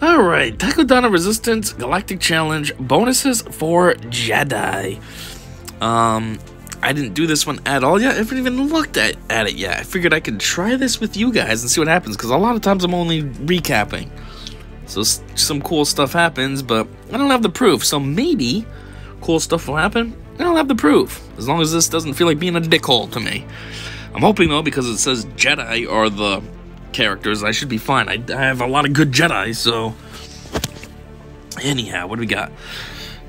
Alright, Takodana Resistance Galactic Challenge bonuses for Jedi. Um, I didn't do this one at all yet. I haven't even looked at, at it yet. I figured I could try this with you guys and see what happens, because a lot of times I'm only recapping. So some cool stuff happens, but I don't have the proof. So maybe cool stuff will happen. I don't have the proof. As long as this doesn't feel like being a dickhole to me. I'm hoping though, because it says Jedi are the characters, I should be fine. I, I have a lot of good Jedi, so... Anyhow, what do we got?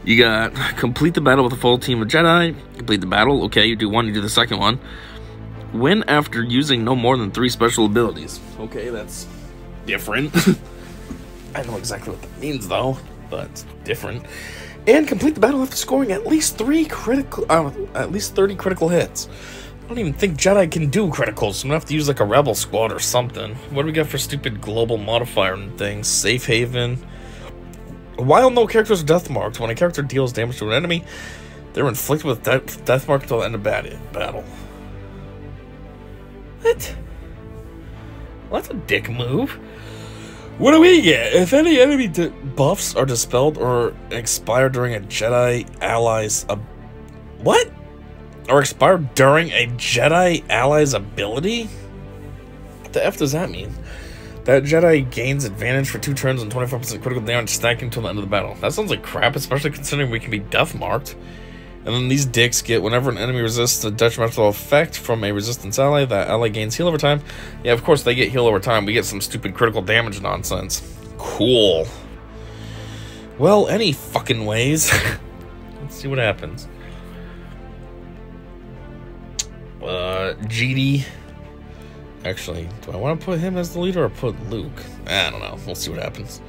You got complete the battle with a full team of Jedi. Complete the battle. Okay, you do one, you do the second one. Win after using no more than three special abilities. Okay, that's different. I know exactly what that means, though, but different. And complete the battle after scoring at least three critical, uh, at least 30 critical hits. I don't even think Jedi can do criticals, so I'm gonna have to use like a rebel squad or something. What do we got for stupid global modifier and things? Safe haven. While no characters are death marked, when a character deals damage to an enemy, they're inflicted with de death mark until the end of battle. What? Well, that's a dick move. What do we get? If any enemy buffs are dispelled or expire during a Jedi ally's... what? Or expire during a Jedi ally's ability? What the F does that mean? That Jedi gains advantage for two turns and 25% critical damage stacking until the end of the battle. That sounds like crap, especially considering we can be death marked. And then these dicks get whenever an enemy resists a detrimental effect from a resistance ally, that ally gains heal over time. Yeah, of course they get heal over time. We get some stupid critical damage nonsense. Cool. Well, any fucking ways. Let's see what happens. Uh, GD. Actually, do I want to put him as the leader or put Luke? I don't know. We'll see what happens.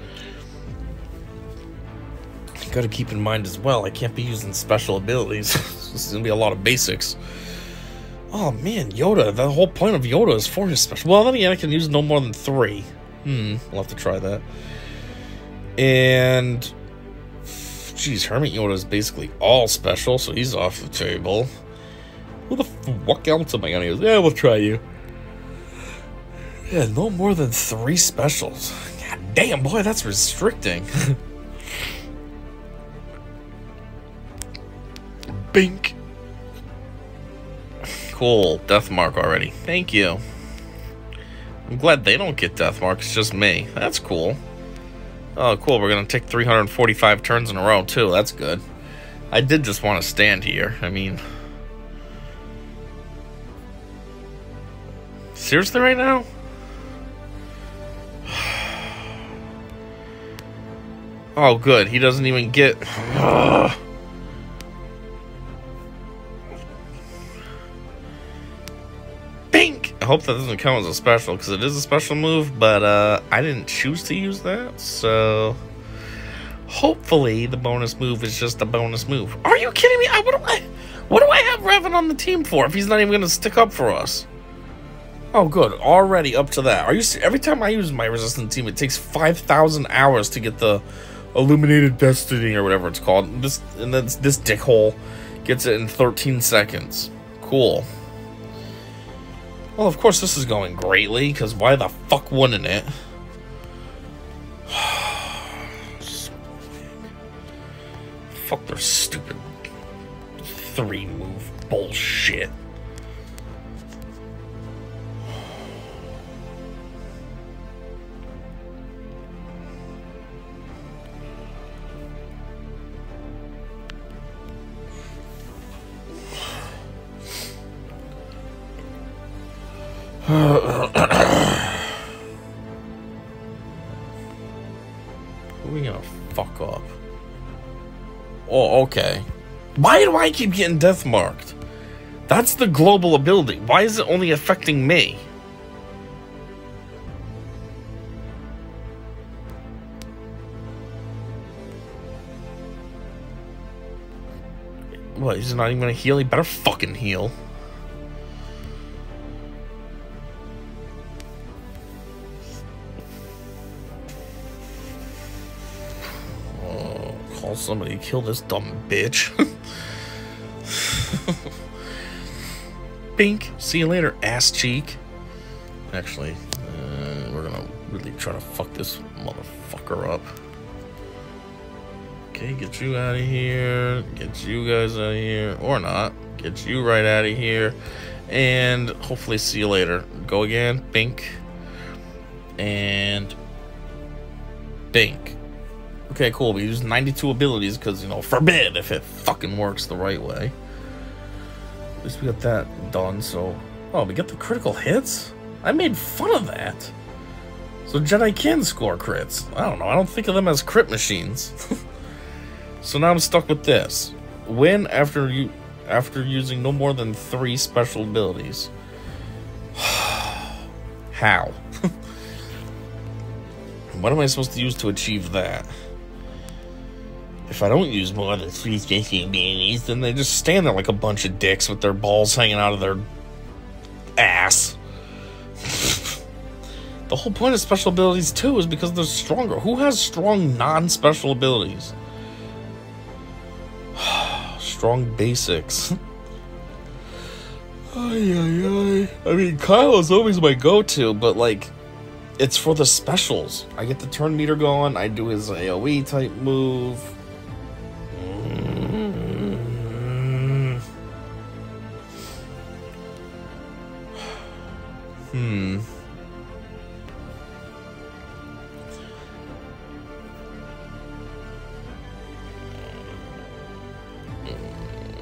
Got to keep in mind as well, I can't be using special abilities. this is going to be a lot of basics. Oh man, Yoda. The whole point of Yoda is for his special. Well, then again, I can use no more than three. Hmm, we'll have to try that. And. Geez, Hermit Yoda is basically all special, so he's off the table. Fuck else am I gonna use? Yeah, we'll try you. Yeah, no more than three specials. God damn, boy, that's restricting. Bink. Cool, death mark already. Thank you. I'm glad they don't get death mark, it's just me. That's cool. Oh, cool, we're gonna take 345 turns in a row, too. That's good. I did just want to stand here. I mean... Seriously right now? Oh, good. He doesn't even get... Bink! I hope that doesn't count as a special, because it is a special move, but uh, I didn't choose to use that, so... Hopefully, the bonus move is just a bonus move. Are you kidding me? I, what, do I, what do I have Revan on the team for if he's not even going to stick up for us? Oh, good. Already up to that. Are you every time I use my resistant team, it takes five thousand hours to get the illuminated destiny or whatever it's called. This and then this dickhole gets it in thirteen seconds. Cool. Well, of course this is going greatly because why the fuck wouldn't it? fuck their stupid three move bullshit. Oh, okay. Why do I keep getting death marked? That's the global ability. Why is it only affecting me? What, he's not even gonna heal? He better fucking heal. Call somebody kill this dumb bitch. Bink. See you later, ass cheek. Actually, uh, we're gonna really try to fuck this motherfucker up. Okay, get you out of here. Get you guys out of here. Or not. Get you right out of here. And hopefully see you later. Go again. Bink. And... Bink. Okay, cool. We use 92 abilities because, you know, forbid if it fucking works the right way. At least we got that done, so... Oh, we get the critical hits? I made fun of that. So Jedi can score crits. I don't know. I don't think of them as crit machines. So now I'm stuck with this. Win after you after using no more than three special abilities. How? what am I supposed to use to achieve that? If I don't use more than three special beanies, then they just stand there like a bunch of dicks with their balls hanging out of their ass. the whole point of special abilities, too, is because they're stronger. Who has strong non-special abilities? strong basics. ay, ay, ay. I mean, Kyle is always my go-to, but like, it's for the specials. I get the turn meter going. I do his AOE type move. Hmm.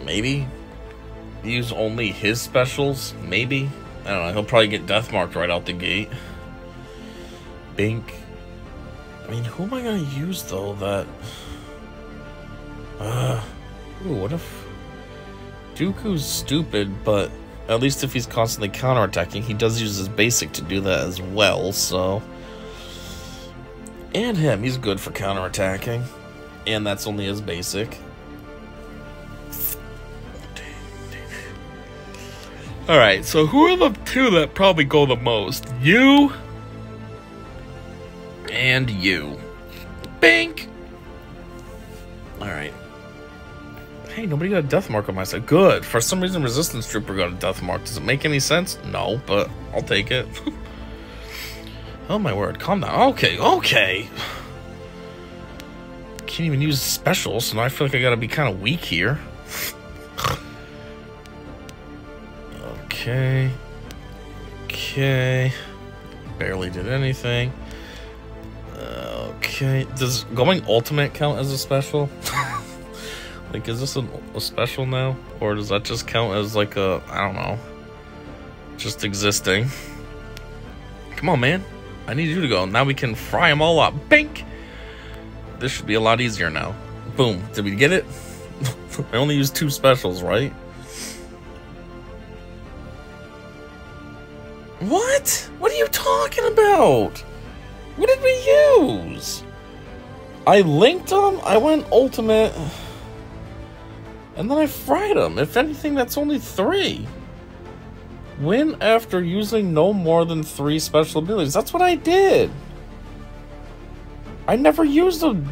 Maybe. Use only his specials? Maybe. I don't know. He'll probably get death marked right out the gate. Bink. I mean, who am I gonna use though that. Uh. Ooh, what if. Dooku's stupid, but at least if he's constantly counterattacking, he does use his basic to do that as well, so. And him, he's good for counterattacking. And that's only his basic. Alright, so who are the two that probably go the most? You and you. Bink! Alright. Hey, nobody got a death mark on my side. Good. For some reason, Resistance Trooper got a death mark. Does it make any sense? No, but I'll take it. oh my word, calm down. Okay, okay. Can't even use specials, so now I feel like I gotta be kind of weak here. Okay. Okay. Barely did anything. Okay. Does going ultimate count as a special? like, is this a, a, special now? Or does that just count as like a, I don't know, just existing? Come on, man. I need you to go. Now we can fry them all up. Bink! This should be a lot easier now. Boom. Did we get it? I only used two specials, right? What? What are you talking about? What did we use? I linked them, I went ultimate, and then I fried them. If anything, that's only three. Win after using no more than three special abilities. That's what I did. I never used them.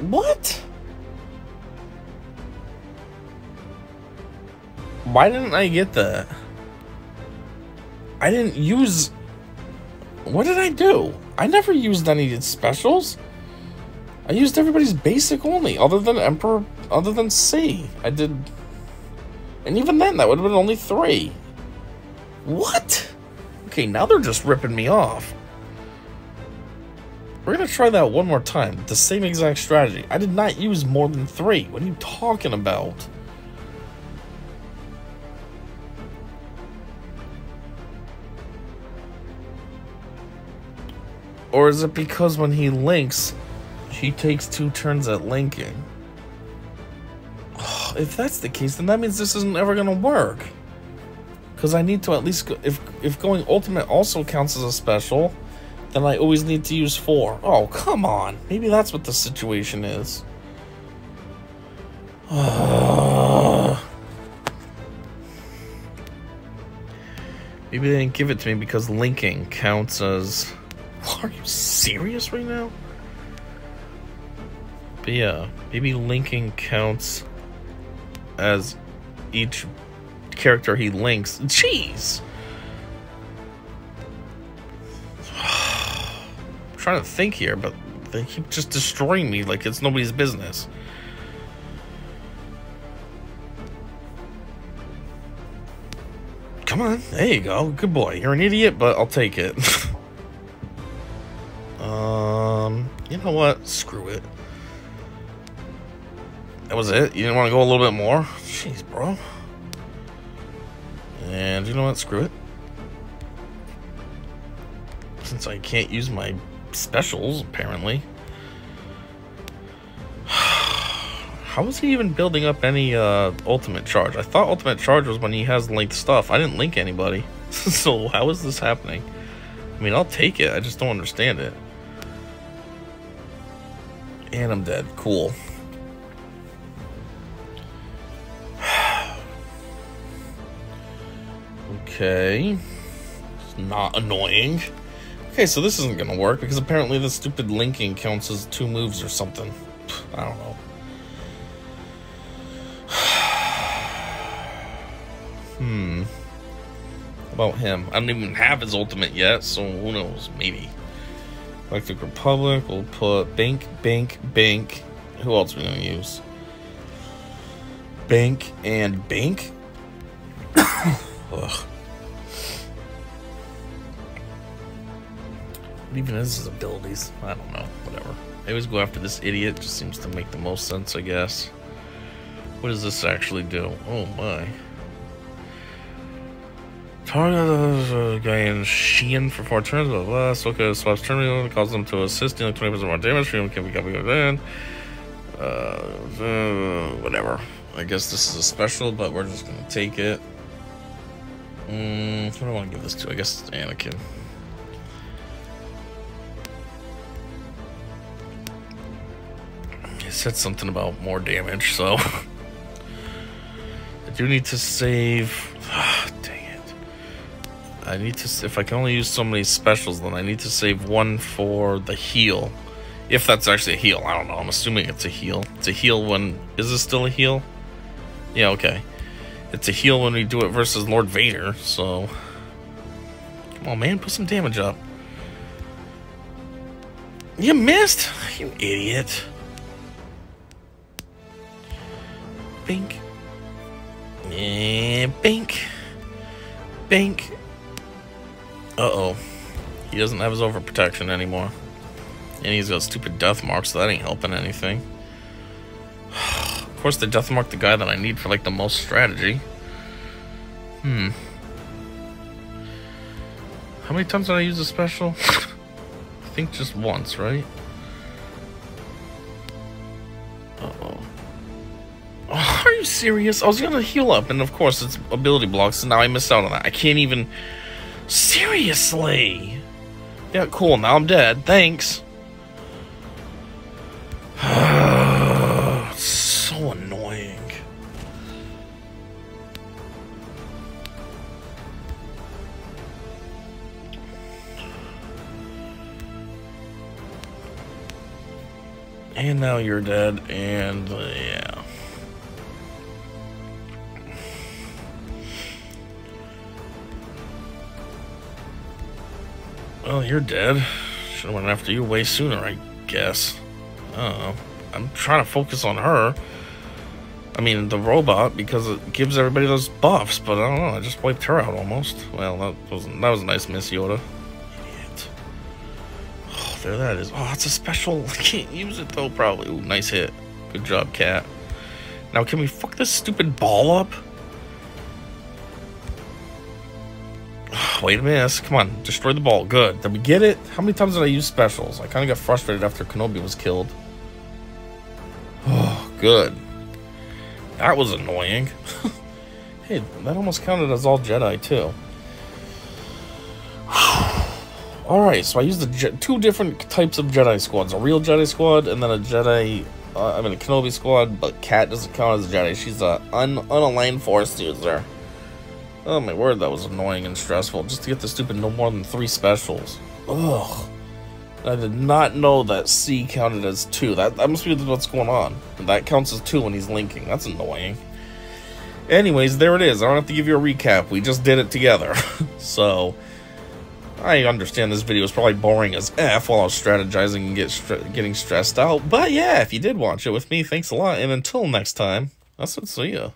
What? Why didn't I get that? I didn't use... What did I do? I never used any specials. I used everybody's basic only, other than Emperor, other than C. I did... And even then, that would have been only three. What? Okay, now they're just ripping me off. We're gonna try that one more time. The same exact strategy. I did not use more than three. What are you talking about? Or is it because when he links, he takes two turns at linking? Oh, if that's the case, then that means this isn't ever going to work. Because I need to at least... Go, if, if going ultimate also counts as a special, then I always need to use four. Oh, come on. Maybe that's what the situation is. Maybe they didn't give it to me because linking counts as... Are you serious right now? But yeah, maybe linking counts as each character he links. Jeez! I'm trying to think here, but they keep just destroying me like it's nobody's business. Come on, there you go. Good boy. You're an idiot, but I'll take it. um, you know what? Screw it. That was it? You didn't want to go a little bit more? Jeez, bro. And you know what? Screw it. Since I can't use my specials, apparently. How is he even building up any uh, ultimate charge? I thought ultimate charge was when he has linked stuff. I didn't link anybody. so how is this happening? I mean, I'll take it. I just don't understand it. And I'm dead. Cool. Okay. It's not annoying. Okay, so this isn't gonna work because apparently the stupid linking counts as two moves or something. I don't know. Hmm. About him. I don't even have his ultimate yet, so who knows? Maybe. Electric Republic, we'll put Bank, Bank, Bank. Who else are we gonna use? Bank and Bank? Ugh. Even is his abilities? I don't know. Whatever. I always go after this idiot. Just seems to make the most sense, I guess. What does this actually do? Oh my. Target guy in Sheehan for four turns, blah blah. Soka swaps turn causes them to assist, dealing 20% more damage. Stream can be copied then. Uh, uh, whatever. I guess this is a special, but we're just gonna take it. Mm, who do I want to give this to? I guess Anakin. Said something about more damage, so I do need to save. Dang It. I need to, if I can only use so many specials, then I need to save one for the heal. If that's actually a heal, I don't know. I'm assuming it's a heal. It's a heal when, is this still a heal? Yeah, okay. It's a heal when we do it versus Lord Vader, so. Come on, man, put some damage up. You missed? You idiot. Bink. Eh, bink. Bink. Uh-oh. He doesn't have his overprotection anymore. And he's got stupid death mark, so that ain't helping anything. of course, the death mark the guy that I need for, like, the most strategy. Hmm. How many times did I use a special? I think just once, right? Serious? I was gonna heal up, and of course it's ability blocks, so now I missed out on that. I can't even... Seriously? Yeah, cool. Now I'm dead. Thanks. so annoying. And now you're dead, and yeah. Well, you're dead. Should have went after you way sooner, I guess. Uh, I'm trying to focus on her. I mean, the robot, because it gives everybody those buffs, but I don't know, I just wiped her out almost. Well, that was that was a nice miss, Yoda. Idiot. Oh, there that is. Oh, it's a special. I can't use it, though, probably. Ooh, nice hit. Good job, cat. Now, can we fuck this stupid ball up? Wait a minute. Come on. Destroy the ball. Good. Did we get it? How many times did I use specials? I kind of got frustrated after Kenobi was killed. Oh, good. That was annoying. hey, that almost counted as all Jedi, too. Alright, so I used the two different types of Jedi squads. A real Jedi squad and then a Jedi... Uh, I mean, a Kenobi squad, but Cat doesn't count as a Jedi. She's a un unaligned Force user. Oh my word, that was annoying and stressful. Just to get the stupid no more than three specials. Ugh. I did not know that C counted as two. That, that must be what's going on. That counts as two when he's linking. That's annoying. Anyways, there it is. I don't have to give you a recap. We just did it together. so, I understand this video is probably boring as F while I was strategizing and get st getting stressed out. But yeah, if you did watch it with me, thanks a lot. And until next time, I said see ya.